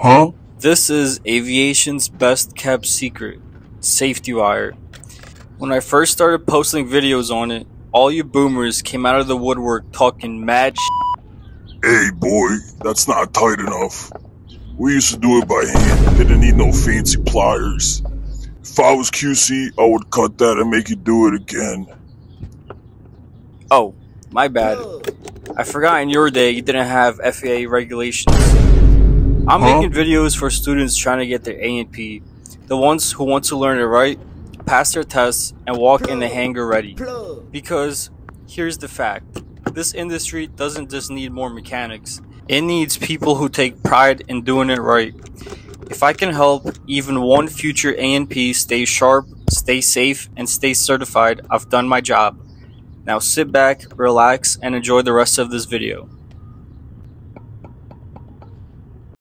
Huh? This is aviation's best kept secret, Safety Wire. When I first started posting videos on it, all you boomers came out of the woodwork talking mad sh- Hey boy, that's not tight enough. We used to do it by hand, didn't need no fancy pliers. If I was QC, I would cut that and make you do it again. Oh, my bad. I forgot in your day you didn't have FAA regulations. I'm Huh? making videos for students trying to get their A and P, the ones who want to learn it right, pass their tests, and walk in the hangar ready. Because here's the fact this industry doesn't just need more mechanics, it needs people who take pride in doing it right. If I can help even one future A&P stay sharp, stay safe, and stay certified, I've done my job. Now sit back, relax, and enjoy the rest of this video.